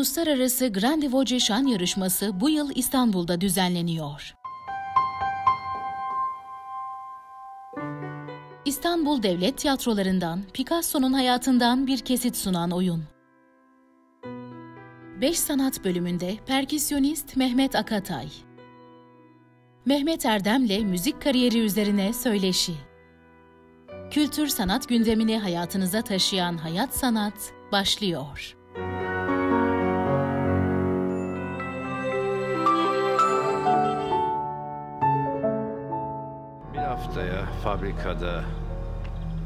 Uluslararası Grandi Voce Şan Yarışması bu yıl İstanbul'da düzenleniyor. İstanbul Devlet Tiyatrolarından Picasso'nun hayatından bir kesit sunan oyun. 5 sanat bölümünde perküsyonist Mehmet Akatay. Mehmet Erdem'le müzik kariyeri üzerine söyleşi. Kültür sanat gündemini hayatınıza taşıyan Hayat Sanat başlıyor. Bir fabrikada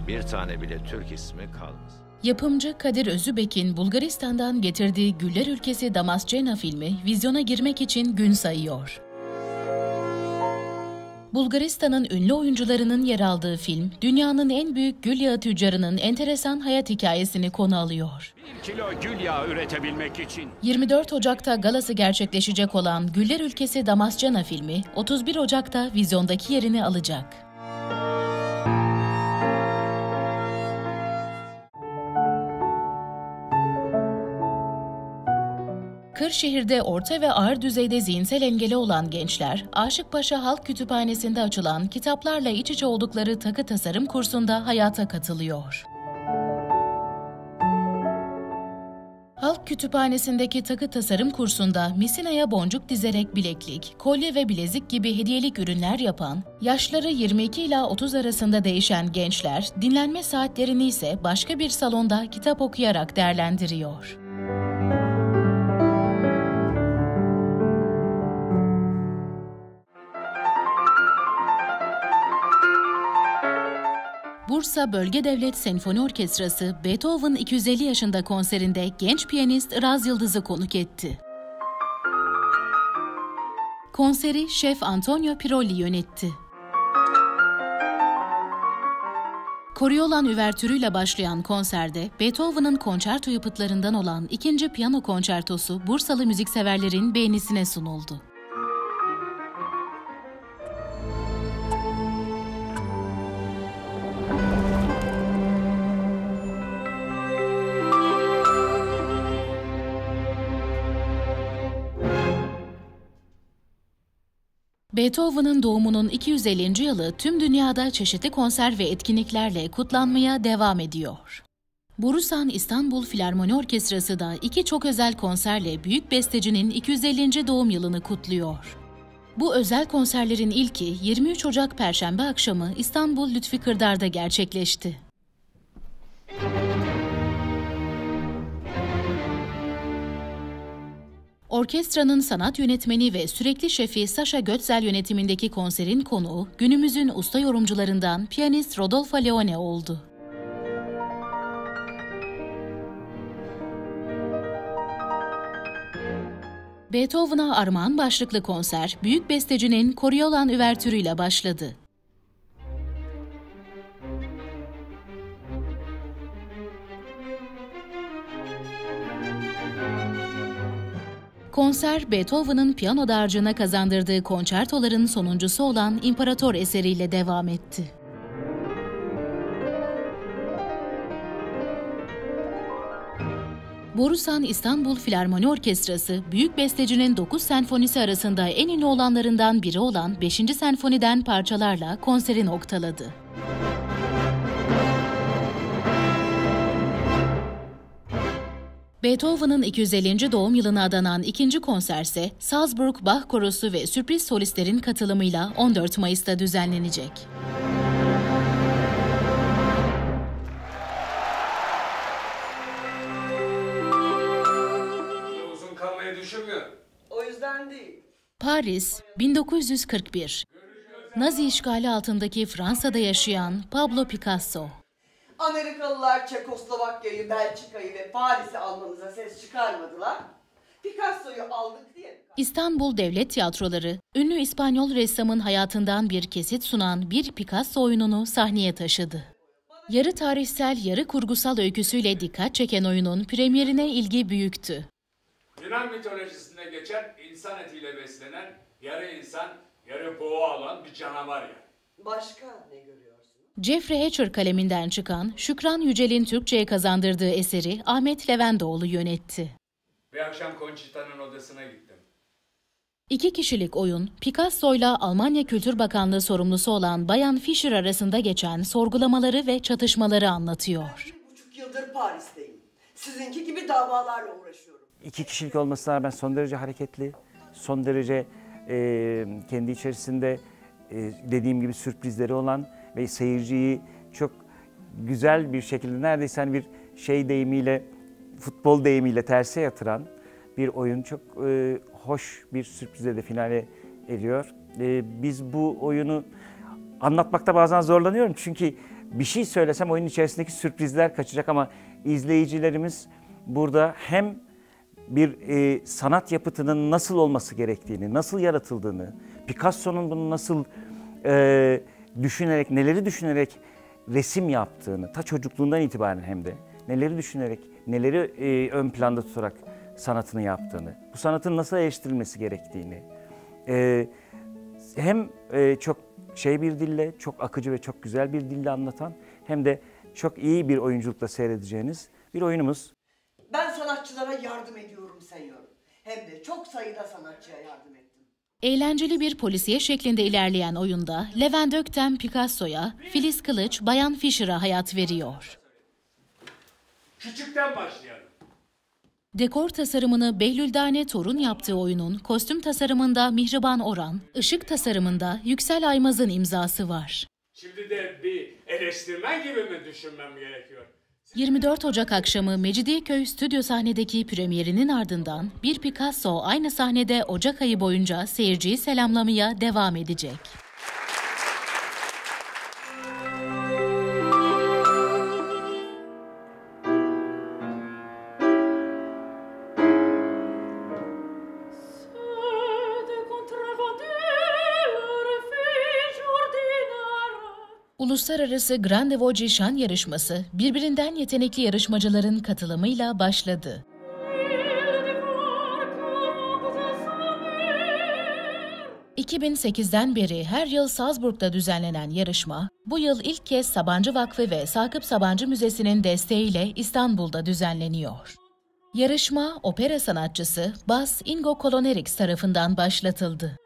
bir tane bile Türk ismi kalmaz. Yapımcı Kadir Özübek'in Bulgaristan'dan getirdiği Güller Ülkesi Damascena filmi vizyona girmek için gün sayıyor. Bulgaristan'ın ünlü oyuncularının yer aldığı film, dünyanın en büyük gül yağı tüccarının enteresan hayat hikayesini konu alıyor. Bir kilo gül yağı üretebilmek için 24 Ocak'ta galası gerçekleşecek olan Güller Ülkesi Damascena filmi, 31 Ocak'ta vizyondaki yerini alacak. Kırşehir'de orta ve ağır düzeyde zihinsel engeli olan gençler, Aşıkpaşa Halk Kütüphanesi'nde açılan kitaplarla iç içe oldukları takı tasarım kursunda hayata katılıyor. Halk Kütüphanesi'ndeki takı tasarım kursunda misinaya boncuk dizerek bileklik, kolye ve bilezik gibi hediyelik ürünler yapan, yaşları 22 ila 30 arasında değişen gençler, dinlenme saatlerini ise başka bir salonda kitap okuyarak değerlendiriyor. Bursa Bölge Devlet Senfoni Orkestrası Beethoven 250 yaşında konserinde genç piyanist Raz Yıldız'ı konuk etti. Konseri şef Antonio Pirolli yönetti. Coriolan üvertürüyle başlayan konserde Beethoven'ın konçerto yapıtlarından olan ikinci piyano konçertosu Bursalı müzikseverlerin beğenisine sunuldu. Beethoven'ın doğumunun 250. yılı tüm dünyada çeşitli konser ve etkinliklerle kutlanmaya devam ediyor. Borusan İstanbul Filarmoni Orkestrası da iki çok özel konserle büyük bestecinin 250. doğum yılını kutluyor. Bu özel konserlerin ilki 23 Ocak Perşembe akşamı İstanbul Lütfi Kırdar'da gerçekleşti. Orkestranın sanat yönetmeni ve sürekli şefi Sasha Götzel yönetimindeki konserin konuğu günümüzün usta yorumcularından piyanist Rodolfo Leone oldu. Beethoven'a armağan başlıklı konser, büyük bestecinin Coriolan üvertürüyle başladı. Konser, Beethoven'ın piyano dağarcığına kazandırdığı konçertoların sonuncusu olan İmparator eseriyle devam etti. Borusan İstanbul Filarmoni Orkestrası, büyük bestecinin 9 senfonisi arasında en ünlü olanlarından biri olan 5. senfoniden parçalarla konseri noktaladı. Beethoven'ın 250. doğum yılına adanan ikinci konserse Salzburg Bach Korosu ve sürpriz solistlerin katılımıyla 14 Mayıs'ta düzenlenecek. Uzun kalmayı düşünmüyor. O yüzden değil. Paris, 1941. Nazi işgali altındaki Fransa'da yaşayan Pablo Picasso. Amerikalılar Çekoslovakya'yı, Belçika'yı ve Paris'i almamıza ses çıkarmadılar. Picasso'yu aldık diye. İstanbul Devlet Tiyatroları, ünlü İspanyol ressamın hayatından bir kesit sunan bir Picasso oyununu sahneye taşıdı. Yarı tarihsel, yarı kurgusal öyküsüyle dikkat çeken oyunun premierine ilgi büyüktü. Yunan mitolojisinde geçen insan etiyle beslenen, yarı insan, yarı boğa olan bir canavar ya. Başka ne görüyorsunuz? Jeffrey Hatcher kaleminden çıkan Şükran Yücel'in Türkçe'ye kazandırdığı eseri Ahmet Levendoğlu yönetti. Bir akşam Conchita'nın odasına gittim. İki kişilik oyun, Picasso'yla Almanya Kültür Bakanlığı sorumlusu olan Bayan Fischer arasında geçen sorgulamaları ve çatışmaları anlatıyor. Bir buçuk yıldır Paris'teyim. Sizinki gibi davalarla uğraşıyorum. İki kişilik olmasına rağmen son derece hareketli, son derece e, kendi içerisinde e, dediğim gibi sürprizleri olan ve seyirciyi çok güzel bir şekilde neredeyse hani bir şey deyimiyle, futbol deyimiyle terse yatıran bir oyun. Çok e, hoş bir sürprize de finale eriyor. E, biz bu oyunu anlatmakta bazen zorlanıyorum çünkü bir şey söylesem oyunun içerisindeki sürprizler kaçacak ama izleyicilerimiz burada hem bir e, sanat yapıtının nasıl olması gerektiğini, nasıl yaratıldığını, Picasso'nun bunu nasıl e, düşünerek, neleri düşünerek resim yaptığını, ta çocukluğundan itibaren hem de neleri düşünerek, neleri e, ön planda tutarak sanatını yaptığını, bu sanatın nasıl eleştirilmesi gerektiğini, e, hem e, çok şey bir dille, çok akıcı ve çok güzel bir dille anlatan hem de çok iyi bir oyunculukla seyredeceğiniz bir oyunumuz. Ben sanatçılara yardım ediyorum senyor. Hem de çok sayıda sanatçıya yardım ettim. Eğlenceli bir polisiye şeklinde ilerleyen oyunda Levent Öktem Picasso'ya, Filiz Kılıç Bayan Fischer'a hayat veriyor. Küçükten başlayalım. Dekor tasarımını Behlüldane Torun yaptığı oyunun kostüm tasarımında Mihriban Oran, ışık tasarımında Yüksel Aymaz'ın imzası var. Şimdi de bir eleştirmen gibi mi düşünmem gerekiyor? 24 Ocak akşamı Mecidiyeköy stüdyo sahnedeki premierinin ardından bir Picasso aynı sahnede Ocak ayı boyunca seyirciyi selamlamaya devam edecek. Uluslararası Grande Voci şan yarışması birbirinden yetenekli yarışmacıların katılımıyla başladı. ...2008'den beri her yıl Salzburg'da düzenlenen yarışma, bu yıl ilk kez Sabancı Vakfı ve Sakıp Sabancı Müzesi'nin desteğiyle İstanbul'da düzenleniyor. Yarışma, opera sanatçısı Bas Ingo Kolonerix tarafından başlatıldı.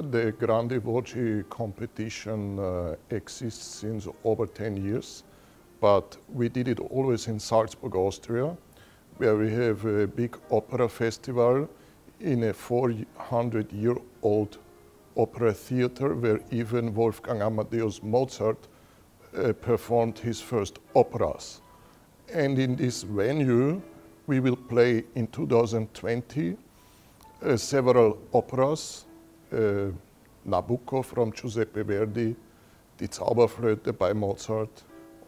The Grandi Voci competition uh, exists since over 10 years, but we did it always in Salzburg, Austria, where we have a big opera festival in a 400 year old opera theater where even Wolfgang Amadeus Mozart uh, performed his first operas. And in this venue, we will play in 2020 uh, several operas Äh, Nabucco from Giuseppe Verdi, Die Zauberflöte by Mozart,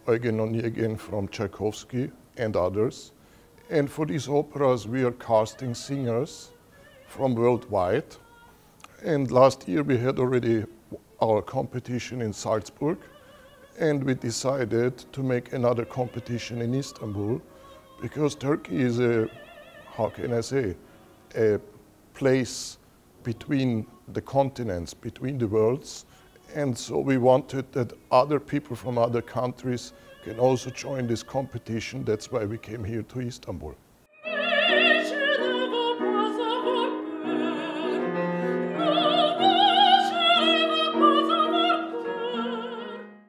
Eugen Onegin from Tchaikovsky, and others. And for these operas, we are casting singers from worldwide. And last year, we had already our competition in Salzburg, and we decided to make another competition in Istanbul because Turkey is a, how can I say, a place between the continents, between the worlds. And so we wanted that other people from other countries can also join this competition. That's why we came here to Istanbul.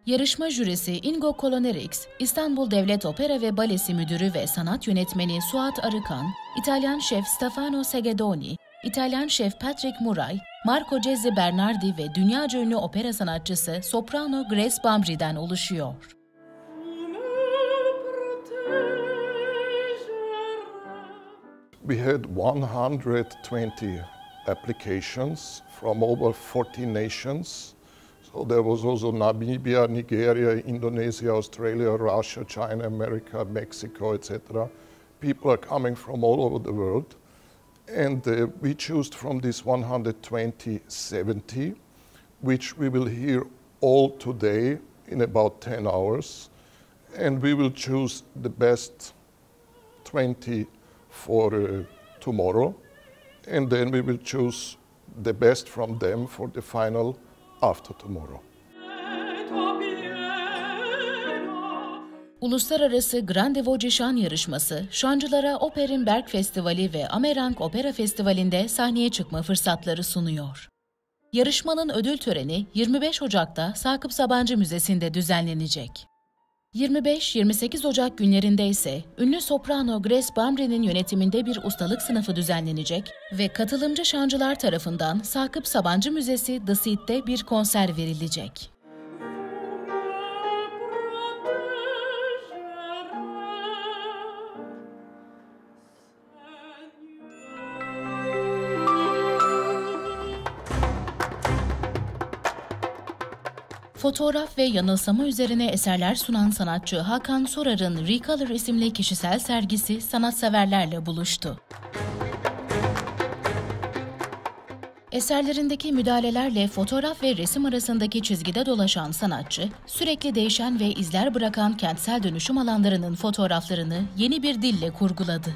Yarışma jürisi Ingo Kolonerix, İstanbul Devlet Opera ve Balesi Müdürü ve Sanat Yönetmeni Suat Arıkan, İtalyan şef Stefano Segedoni, İtalyan şef Patrick Muray, Marco Gezzi Bernardi ve dünyaca ünlü opera sanatçısı soprano Grace Bambri'den oluşuyor. We had 120 applications from over 40 nations. So there was also Namibia, Nigeria, Indonesia, Australia, Russia, China, America, Mexico, etc. People are coming from all over the world. And uh, we choose from this 120, 70, which we will hear all today in about 10 hours. And we will choose the best 20 for uh, tomorrow. And then we will choose the best from them for the final after tomorrow. Uluslararası Grande Voce Şan Yarışması, şancılara Opernberg Festivali ve Amerang Opera Festivali'nde sahneye çıkma fırsatları sunuyor. Yarışmanın ödül töreni 25 Ocak'ta Sakıp Sabancı Müzesi'nde düzenlenecek. 25-28 Ocak günlerinde ise ünlü soprano Grace Bambri'nin yönetiminde bir ustalık sınıfı düzenlenecek ve katılımcı şancılar tarafından Sakıp Sabancı Müzesi The Seat'te bir konser verilecek. Fotoğraf ve yanılsama üzerine eserler sunan sanatçı Hakan Sorar'ın Recolor isimli kişisel sergisi sanatseverlerle buluştu. Eserlerindeki müdahalelerle fotoğraf ve resim arasındaki çizgide dolaşan sanatçı, sürekli değişen ve izler bırakan kentsel dönüşüm alanlarının fotoğraflarını yeni bir dille kurguladı.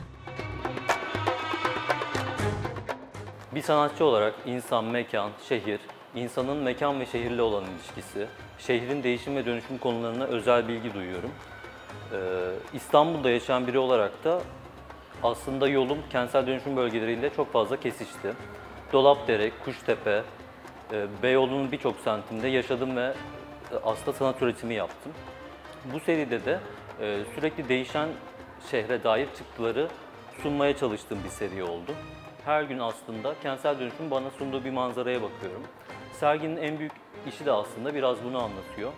Bir sanatçı olarak insan, mekan, şehir, insanın mekan ve şehirle olan ilişkisi, şehrin değişim ve dönüşüm konularına özel bilgi duyuyorum. Ee, İstanbul'da yaşayan biri olarak da aslında yolum kentsel dönüşüm bölgeleriyle çok fazla kesişti. Dolapdere, Kuştepe, e, Beyoğlu'nun birçok semtinde yaşadım ve e, aslında sanat üretimi yaptım. Bu seride de e, sürekli değişen şehre dair çıktıları sunmaya çalıştığım bir seri oldu. Her gün aslında kentsel dönüşüm bana sunduğu bir manzaraya bakıyorum. Serginin en büyük işi de aslında biraz bunu anlatıyor.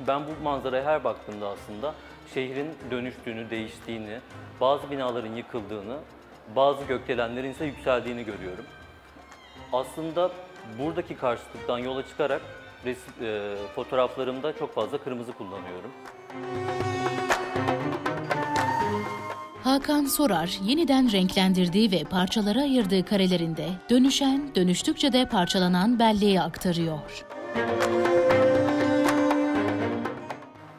Ben bu manzaraya her baktığımda aslında şehrin dönüştüğünü, değiştiğini, bazı binaların yıkıldığını, bazı gökdelenlerin ise yükseldiğini görüyorum. Aslında buradaki karşıtlıktan yola çıkarak resim, e, fotoğraflarımda çok fazla kırmızı kullanıyorum. Hakan Sorar, yeniden renklendirdiği ve parçalara ayırdığı karelerinde dönüşen, dönüştükçe de parçalanan belleği aktarıyor.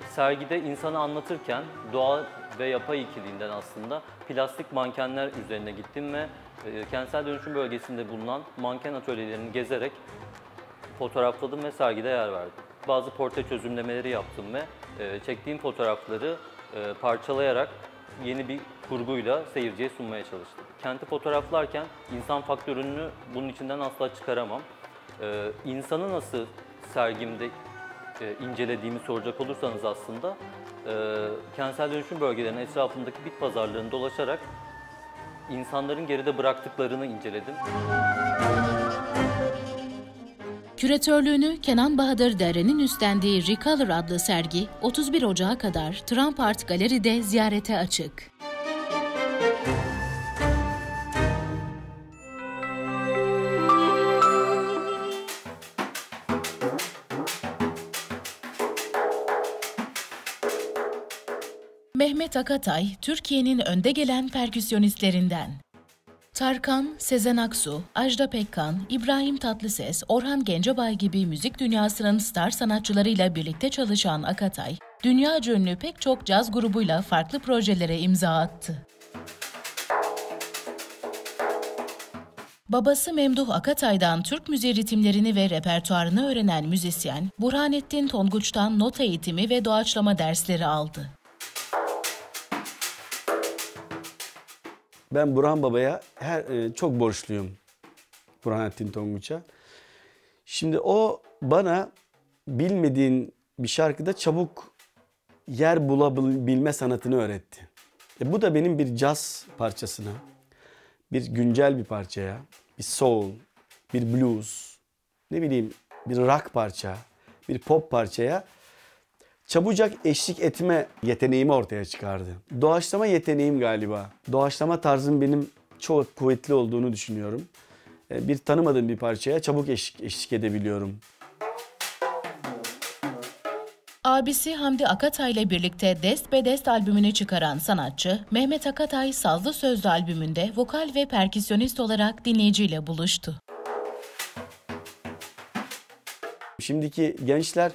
Sergide insanı anlatırken doğa ve yapay ikiliğinden aslında plastik mankenler üzerine gittim ve e, kentsel dönüşüm bölgesinde bulunan manken atölyelerini gezerek fotoğrafladım ve sergide yer verdim. Bazı portre çözümlemeleri yaptım ve e, çektiğim fotoğrafları e, parçalayarak yeni bir kurguyla seyirciye sunmaya çalıştım. Kenti fotoğraflarken insan faktörünü bunun içinden asla çıkaramam. Ee, insanı nasıl sergimde e, incelediğimi soracak olursanız aslında e, kentsel dönüşüm bölgelerinin etrafındaki bit pazarlarını dolaşarak insanların geride bıraktıklarını inceledim. Küratörlüğünü Kenan Bahadır Dere'nin üstlendiği Recolor adlı sergi 31 Ocağı kadar Trump Art Galeri'de ziyarete açık. Mehmet Akatay, Türkiye'nin önde gelen perküsyonistlerinden. Tarkan, Sezen Aksu, Ajda Pekkan, İbrahim Tatlıses, Orhan Gencebay gibi müzik dünyasının star sanatçılarıyla birlikte çalışan Akatay, dünya ünlü pek çok caz grubuyla farklı projelere imza attı. Babası Memduh Akatay'dan Türk müziği ritimlerini ve repertuarını öğrenen müzisyen, Burhanettin Tonguç'tan nota eğitimi ve doğaçlama dersleri aldı. Ben Burhan Baba'ya her e, çok borçluyum. Burhanettin Tonguç'a. Şimdi o bana bilmediğin bir şarkıda çabuk yer bulabilme sanatını öğretti. E bu da benim bir caz parçasına, bir güncel bir parçaya, bir soul, bir blues, ne bileyim bir rock parça, bir pop parçaya çabucak eşlik etme yeteneğimi ortaya çıkardı. Doğaçlama yeteneğim galiba. Doğaçlama tarzım benim çok kuvvetli olduğunu düşünüyorum. E, bir tanımadığım bir parçaya çabuk eşlik, eşlik edebiliyorum. Abisi Hamdi Akatay ile birlikte Dest Be Dest albümünü çıkaran sanatçı, Mehmet Akatay Sazlı Sözlü albümünde vokal ve perküsyonist olarak dinleyiciyle buluştu. Şimdiki gençler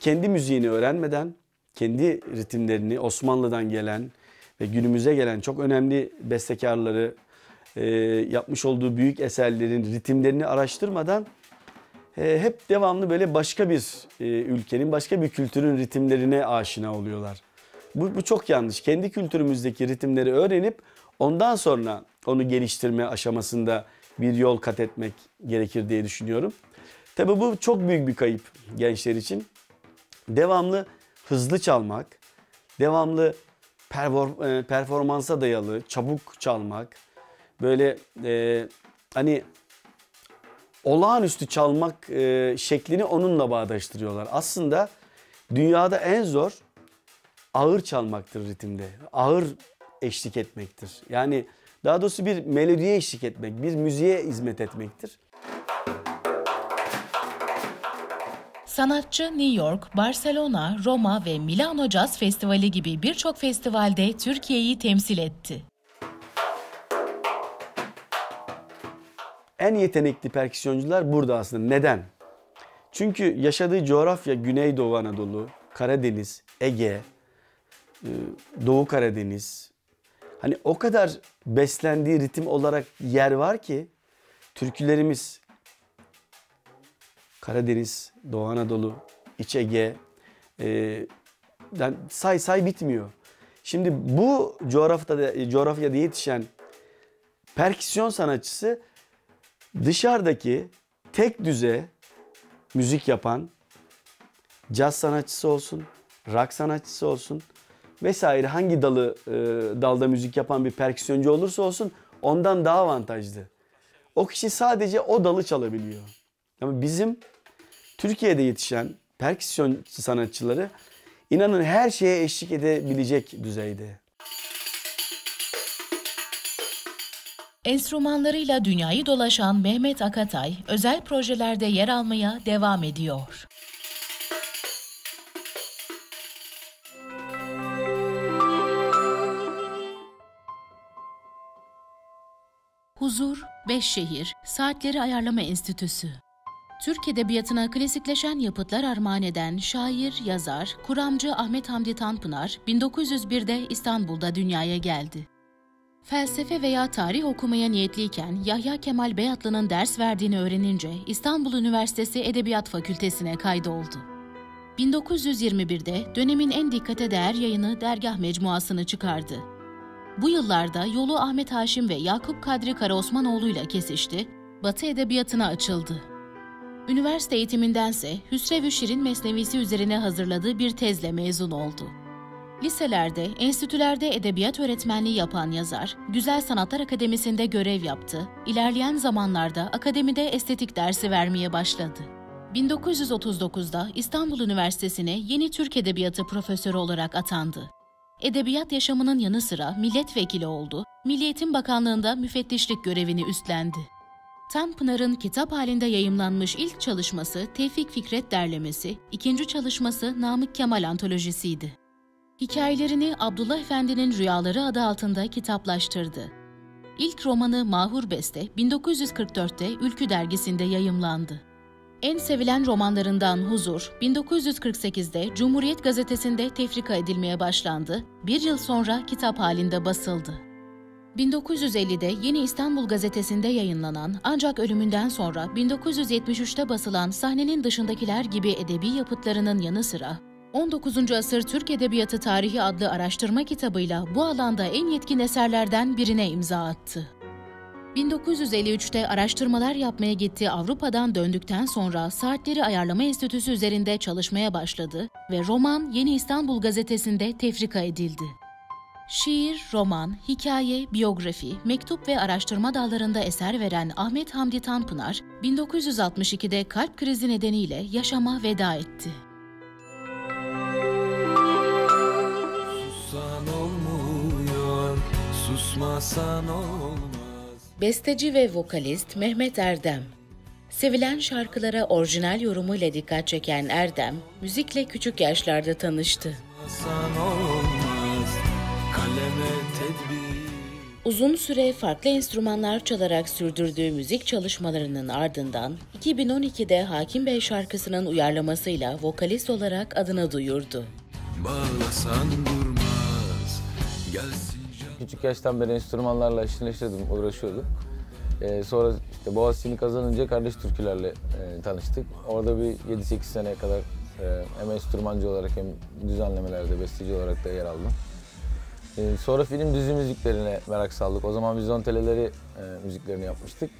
kendi müziğini öğrenmeden, kendi ritimlerini Osmanlı'dan gelen ve günümüze gelen çok önemli bestekarları e, yapmış olduğu büyük eserlerin ritimlerini araştırmadan e, hep devamlı böyle başka bir ülkenin, başka bir kültürün ritimlerine aşina oluyorlar. Bu, bu çok yanlış. Kendi kültürümüzdeki ritimleri öğrenip ondan sonra onu geliştirme aşamasında bir yol kat etmek gerekir diye düşünüyorum. Tabii bu çok büyük bir kayıp gençler için. Devamlı hızlı çalmak, devamlı e, performansa dayalı, çabuk çalmak, böyle e, hani olağanüstü çalmak e, şeklini onunla bağdaştırıyorlar. Aslında dünyada en zor ağır çalmaktır ritimde. Ağır eşlik etmektir. Yani daha doğrusu bir melodiye eşlik etmek, bir müziğe hizmet etmektir. Sanatçı New York, Barcelona, Roma ve Milano Jazz Festivali gibi birçok festivalde Türkiye'yi temsil etti. En yetenekli perküsyoncular burada aslında. Neden? Çünkü yaşadığı coğrafya Güneydoğu Anadolu, Karadeniz, Ege, e, Doğu Karadeniz. Hani o kadar beslendiği ritim olarak yer var ki türkülerimiz Karadeniz, Doğu Anadolu, İç Ege e, yani say say bitmiyor. Şimdi bu coğrafyada coğrafyada yetişen perküsyon sanatçısı dışarıdaki tek düze müzik yapan caz sanatçısı olsun, rock sanatçısı olsun vesaire hangi dalı e, dalda müzik yapan bir perküsyoncu olursa olsun ondan daha avantajlı. O kişi sadece o dalı çalabiliyor. Ama bizim Türkiye'de yetişen perküsyon sanatçıları inanın her şeye eşlik edebilecek düzeyde. Enstrümanlarıyla dünyayı dolaşan Mehmet Akatay, özel projelerde yer almaya devam ediyor. Huzur, Beş Şehir, Saatleri Ayarlama Enstitüsü. Türk Edebiyatı'na klasikleşen yapıtlar armağan eden şair, yazar, kuramcı Ahmet Hamdi Tanpınar 1901'de İstanbul'da dünyaya geldi. Felsefe veya tarih okumaya niyetliyken Yahya Kemal Beyatlı'nın ders verdiğini öğrenince İstanbul Üniversitesi Edebiyat Fakültesine kaydoldu. 1921'de dönemin en dikkate değer yayını Dergah Mecmuası'nı çıkardı. Bu yıllarda yolu Ahmet Haşim ve Yakup Kadri Karaosmanoğlu ile kesişti, Batı Edebiyatı'na açıldı. Üniversite eğitimindense Hüsrev-ü Şirin Mesnevisi üzerine hazırladığı bir tezle mezun oldu. Liselerde, enstitülerde edebiyat öğretmenliği yapan yazar, Güzel Sanatlar Akademisi'nde görev yaptı. İlerleyen zamanlarda akademide estetik dersi vermeye başladı. 1939'da İstanbul Üniversitesi'ne yeni Türk Edebiyatı profesörü olarak atandı. Edebiyat yaşamının yanı sıra milletvekili oldu, Milli Eğitim Bakanlığı'nda müfettişlik görevini üstlendi. Tanpınar'ın kitap halinde yayımlanmış ilk çalışması Tevfik Fikret derlemesi, ikinci çalışması Namık Kemal antolojisiydi. Hikayelerini Abdullah Efendi'nin Rüyaları adı altında kitaplaştırdı. İlk romanı Mahur Beste 1944'te Ülkü dergisinde yayımlandı. En sevilen romanlarından Huzur, 1948'de Cumhuriyet Gazetesi'nde tefrika edilmeye başlandı, bir yıl sonra kitap halinde basıldı. 1950'de Yeni İstanbul Gazetesi'nde yayınlanan ancak ölümünden sonra 1973'te basılan Sahnenin Dışındakiler gibi edebi yapıtlarının yanı sıra 19. Asır Türk Edebiyatı Tarihi adlı araştırma kitabıyla bu alanda en yetkin eserlerden birine imza attı. 1953'te araştırmalar yapmaya gitti Avrupa'dan döndükten sonra Saatleri Ayarlama Enstitüsü üzerinde çalışmaya başladı ve roman Yeni İstanbul Gazetesi'nde tefrika edildi. Şiir, roman, hikaye, biyografi, mektup ve araştırma dallarında eser veren Ahmet Hamdi Tanpınar, 1962'de kalp krizi nedeniyle yaşama veda etti. Olmuyor, susmasan olmaz. Besteci ve vokalist Mehmet Erdem. Sevilen şarkılara orijinal yorumuyla dikkat çeken Erdem, müzikle küçük yaşlarda tanıştı. Susmasan olmaz, Uzun süre farklı enstrümanlar çalarak sürdürdüğü müzik çalışmalarının ardından 2012'de Hakim Bey şarkısının uyarlamasıyla vokalist olarak adını duyurdu. Bağlasan durmaz, gelsin can. Küçük yaştan beri enstrümanlarla aşırı neşirdim, uğraşıyordum. Ee, sonra işte Boğaziçi'ni kazanınca kardeş türkülerle e, tanıştık. Orada bir 7-8 seneye kadar e, hem enstrümancı olarak hem düzenlemelerde, besteci olarak da yer aldım. Ee, sonra film dizi müziklerine merak saldık. O zaman vizyon teleleri e, müziklerini yapmıştık.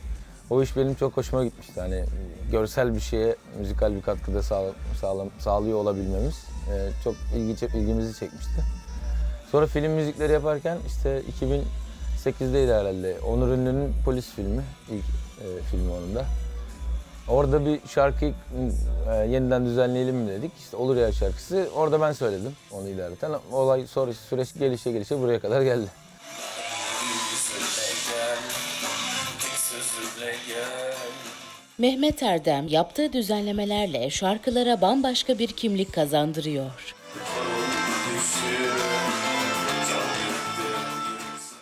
O iş benim çok hoşuma gitmişti. Hani görsel bir şeye müzikal bir katkıda sağ, sağlam, sağlıyor olabilmemiz e, çok ilgi, ilgimizi çekmişti. Sonra film müzikleri yaparken işte 2008'deydi herhalde. Onur Ünlü'nün Polis filmi, ilk e, filmi onun da. Orada bir şarkıyı e, yeniden düzenleyelim mi dedik. İşte Olur Ya şarkısı. Orada ben söyledim onu ilerleten. Olay sonra süreç gelişe gelişe buraya kadar geldi. Mehmet Erdem yaptığı düzenlemelerle şarkılara bambaşka bir kimlik kazandırıyor.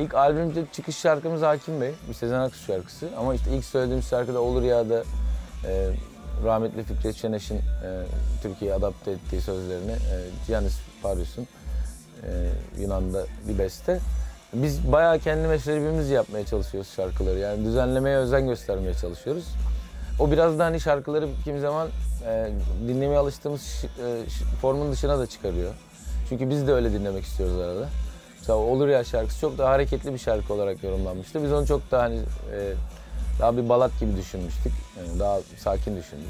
İlk albümde çıkış şarkımız Hakim Bey, bir Sezen Aksu şarkısı. Ama işte ilk söylediğim şarkıda Olur Ya da e, rahmetli Fikret Şeneş'in e, Türkiye'ye adapte ettiği sözlerini e, Giannis Parius'un e, Yunan'da bir beste. Biz bayağı kendi meşrebimizi yapmaya çalışıyoruz şarkıları. Yani düzenlemeye özen göstermeye çalışıyoruz. O biraz da hani şarkıları kimi zaman e, dinlemeye alıştığımız e, formun dışına da çıkarıyor. Çünkü biz de öyle dinlemek istiyoruz arada. Mesela Olur Ya şarkısı çok daha hareketli bir şarkı olarak yorumlanmıştı. Biz onu çok daha hani e, daha bir balat gibi düşünmüştük. Yani daha sakin düşündük.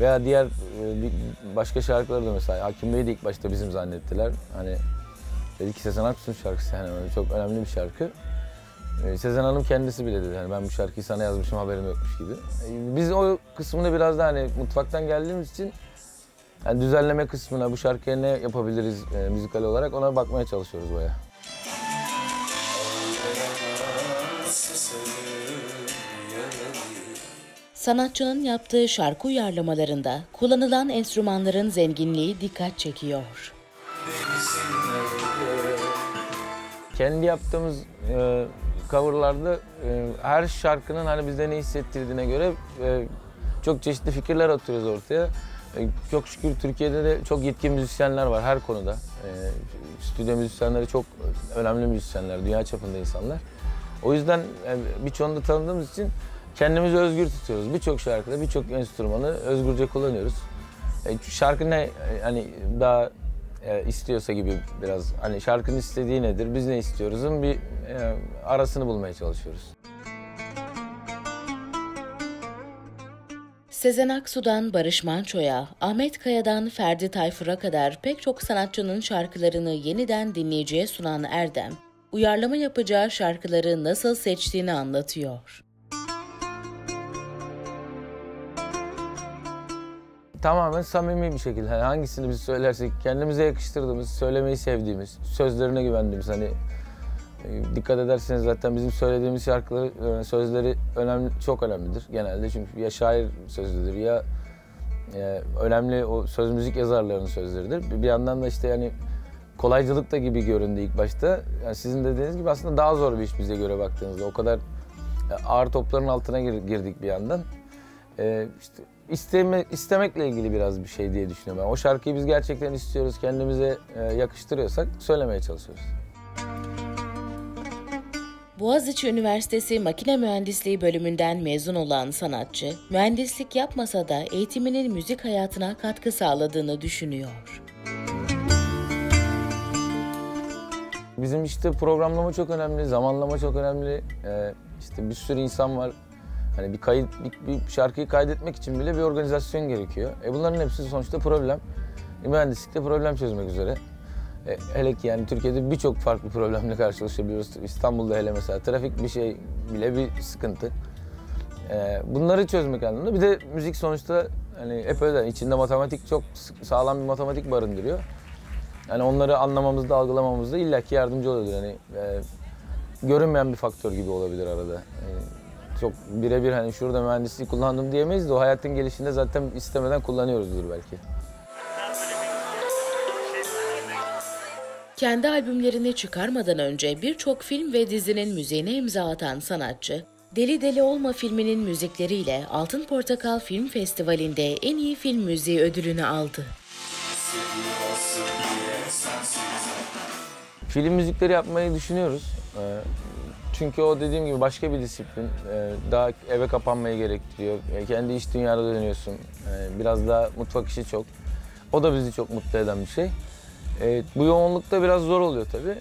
Veya diğer e, başka şarkıları da mesela Hakim Bey de ilk başta bizim zannettiler. Hani dedi ki Sezen Aksu'nun şarkısı yani çok önemli bir şarkı. E, Sezen Hanım kendisi bile dedi hani ben bu şarkıyı sana yazmışım haberim yokmuş gibi. E, Biz o kısmını biraz da hani mutfaktan geldiğimiz için yani düzenleme kısmına bu şarkıya ne yapabiliriz müzikal olarak ona bakmaya çalışıyoruz bayağı. Sanatçının yaptığı şarkı uyarlamalarında kullanılan enstrümanların zenginliği dikkat çekiyor. Kendi yaptığımız e, coverlarda e, her şarkının hani bize ne hissettirdiğine göre e, çok çeşitli fikirler atıyoruz ortaya. E, çok şükür Türkiye'de de çok yetkin müzisyenler var her konuda. E, stüdyo müzisyenleri çok önemli müzisyenler, dünya çapında insanlar. O yüzden e, birçoğunu da tanıdığımız için kendimizi özgür tutuyoruz. Birçok şarkıda birçok enstrümanı özgürce kullanıyoruz. E, şarkı ne e, hani daha e, istiyorsa gibi biraz hani şarkının istediği nedir, biz ne istiyoruzun bir e, arasını bulmaya çalışıyoruz. Sezen Aksu'dan Barış Manço'ya, Ahmet Kaya'dan Ferdi Tayfur'a kadar pek çok sanatçının şarkılarını yeniden dinleyiciye sunan Erdem, uyarlama yapacağı şarkıları nasıl seçtiğini anlatıyor. Tamamen samimi bir şekilde hani hangisini biz söylersek kendimize yakıştırdığımız, söylemeyi sevdiğimiz, sözlerine güvendiğimiz hani e, dikkat ederseniz zaten bizim söylediğimiz şarkıları e, sözleri önemli çok önemlidir genelde çünkü ya şair sözlüdür ya e, önemli o söz müzik yazarlarının sözleridir. Bir- yandan da işte yani kolaycılık da gibi göründü ilk başta. Yani sizin dediğiniz gibi aslında daha zor bir iş bize göre baktığınızda. O kadar e, ağır topların altına gir- girdik bir yandan. E, işte isteme, istemekle ilgili biraz bir şey diye düşünüyorum. Ben. O şarkıyı biz gerçekten istiyoruz, kendimize e, yakıştırıyorsak söylemeye çalışıyoruz. Boğaziçi Üniversitesi Makine Mühendisliği bölümünden mezun olan sanatçı, mühendislik yapmasa da eğitiminin müzik hayatına katkı sağladığını düşünüyor. Bizim işte programlama çok önemli, zamanlama çok önemli. Ee, işte bir sürü insan var. Hani bir kayıt, bir, bir şarkıyı kaydetmek için bile bir organizasyon gerekiyor. E bunların hepsi sonuçta problem. E, mühendislikte problem çözmek üzere. E, hele ki yani Türkiye'de birçok farklı problemle karşılaşabiliyoruz. İstanbul'da hele mesela trafik bir şey bile bir sıkıntı. E, bunları çözmek anlamında. Bir de müzik sonuçta hani hep öyle içinde matematik çok sağlam bir matematik barındırıyor. Yani onları anlamamızda, algılamamızda illaki yardımcı olabilir. Hani e, görünmeyen bir faktör gibi olabilir arada. E, çok birebir hani şurada mühendisliği kullandım diyemeyiz de o hayatın gelişinde zaten istemeden kullanıyoruzdur belki. Kendi albümlerini çıkarmadan önce birçok film ve dizinin müziğine imza atan sanatçı, Deli Deli Olma filminin müzikleriyle Altın Portakal Film Festivali'nde en iyi film müziği ödülünü aldı. Film müzikleri yapmayı düşünüyoruz. Ee, Çünkü o dediğim gibi başka bir disiplin. Ee, Daha eve kapanmayı gerektiriyor. Ee, Kendi iş dünyada dönüyorsun. Ee, Biraz daha mutfak işi çok. O da bizi çok mutlu eden bir şey. Bu yoğunlukta biraz zor oluyor tabii.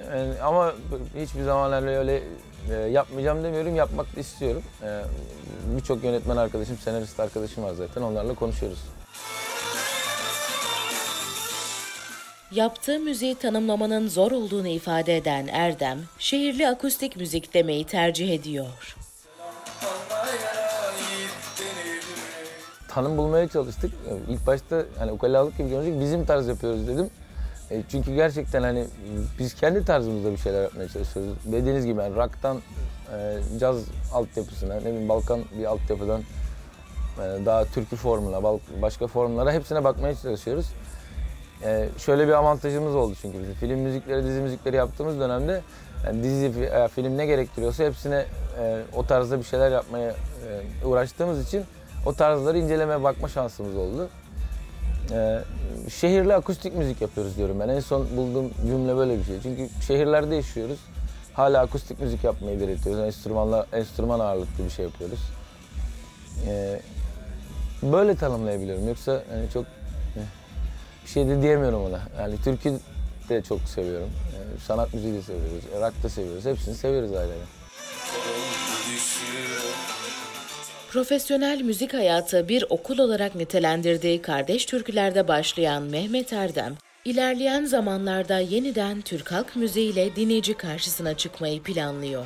Ama hiçbir zaman öyle, e, yapmayacağım demiyorum, yapmak da istiyorum. E, Birçok yönetmen arkadaşım, senarist arkadaşım var zaten. Onlarla konuşuyoruz. Yaptığı müziği tanımlamanın zor olduğunu ifade eden Erdem, şehirli akustik müzik demeyi tercih ediyor. tanım bulmaya çalıştık. İlk başta hani ukalalık gibi görünecek bizim tarz yapıyoruz dedim. E, çünkü gerçekten hani biz kendi tarzımızda bir şeyler yapmaya çalışıyoruz. Dediğiniz gibi yani rock'tan e, caz altyapısına, ne bileyim Balkan bir altyapıdan e, daha türkü formuna, başka formlara hepsine bakmaya çalışıyoruz. E, şöyle bir avantajımız oldu çünkü bizim film müzikleri, dizi müzikleri yaptığımız dönemde yani dizi, e, film ne gerektiriyorsa hepsine e, o tarzda bir şeyler yapmaya e, uğraştığımız için o tarzları inceleme bakma şansımız oldu. Ee, şehirli akustik müzik yapıyoruz diyorum ben. En son bulduğum cümle böyle bir şey. Çünkü şehirlerde yaşıyoruz. Hala akustik müzik yapmayı diretiyoruz. Enstrümanla, enstrüman ağırlıklı bir şey yapıyoruz. Ee, böyle tanımlayabiliyorum. Yoksa yani çok bir şey de diyemiyorum ona. Yani türkü de çok seviyorum. Ee, sanat müziği de seviyoruz. Rock da seviyoruz. Hepsini seviyoruz aileyle. Profesyonel müzik hayatı bir okul olarak nitelendirdiği kardeş türkülerde başlayan Mehmet Erdem, ilerleyen zamanlarda yeniden Türk halk müziğiyle dinleyici karşısına çıkmayı planlıyor.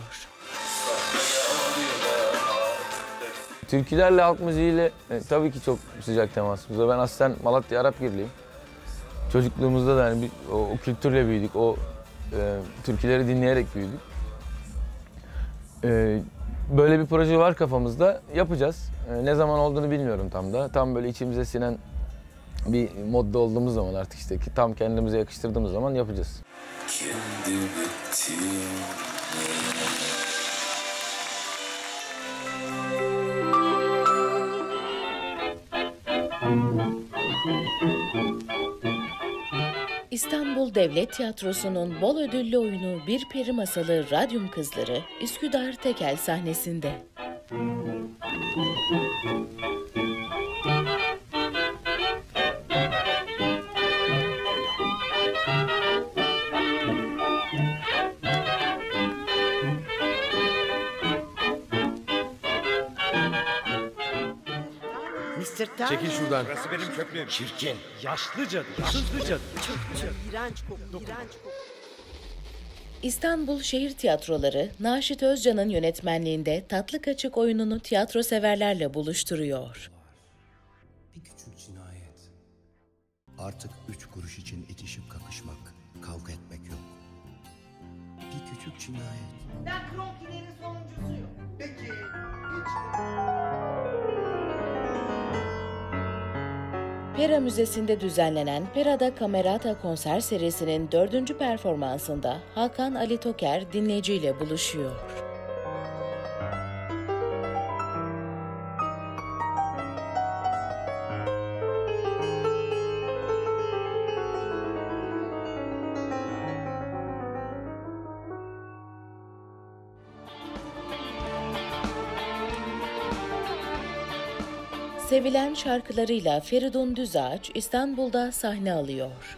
Türkülerle halk müziğiyle e, tabii ki çok sıcak temasımız var. Ben aslen Malatya Arapgirliyim. Çocukluğumuzda da yani bir, o, o kültürle büyüdük, o e, türküleri dinleyerek büyüdük. E, Böyle bir proje var kafamızda. Yapacağız. Ee, ne zaman olduğunu bilmiyorum tam da. Tam böyle içimize sinen bir modda olduğumuz zaman artık işte tam kendimize yakıştırdığımız zaman yapacağız. Kendi İstanbul Devlet Tiyatrosu'nun bol ödüllü oyunu Bir Peri Masalı Radyum Kızları Üsküdar Tekel sahnesinde. Mr. Çekil şuradan. Burası benim çöplüğüm. Çirkin, yaşlı cadı, yaşlı cadı. Çok çok iğrenç koku, iğrenç koku. İstanbul Şehir Tiyatroları, Naşit Özcan'ın yönetmenliğinde Tatlı Kaçık oyununu tiyatro severlerle buluşturuyor. Bir küçük cinayet. Artık üç kuruş için itişip kakışmak, kavga etmek yok. Bir küçük cinayet. Ben Kronkilerin sonuncusuyum. Peki, geç. Pera Müzesi'nde düzenlenen Pera'da Kamerata konser serisinin dördüncü performansında Hakan Ali Toker dinleyiciyle buluşuyor. Sevilen şarkılarıyla Feridun Düzağaç İstanbul'da sahne alıyor.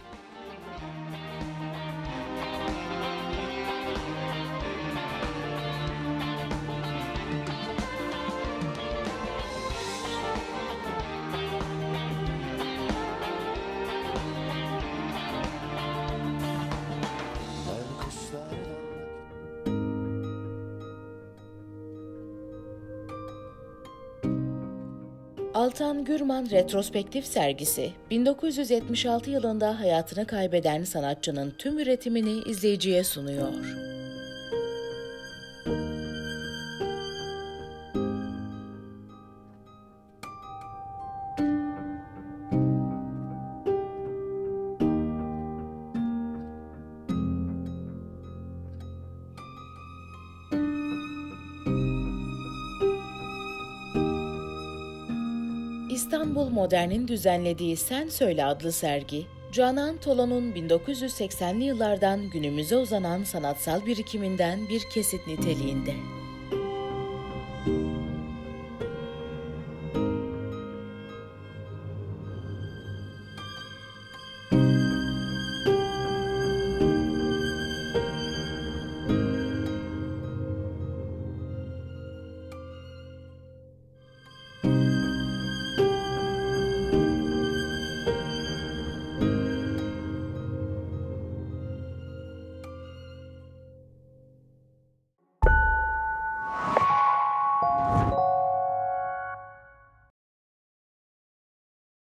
Altan Gürman Retrospektif Sergisi, 1976 yılında hayatını kaybeden sanatçının tüm üretimini izleyiciye sunuyor. İstanbul Modern'in düzenlediği Sen Söyle adlı sergi, Canan Tolon'un 1980'li yıllardan günümüze uzanan sanatsal birikiminden bir kesit niteliğinde.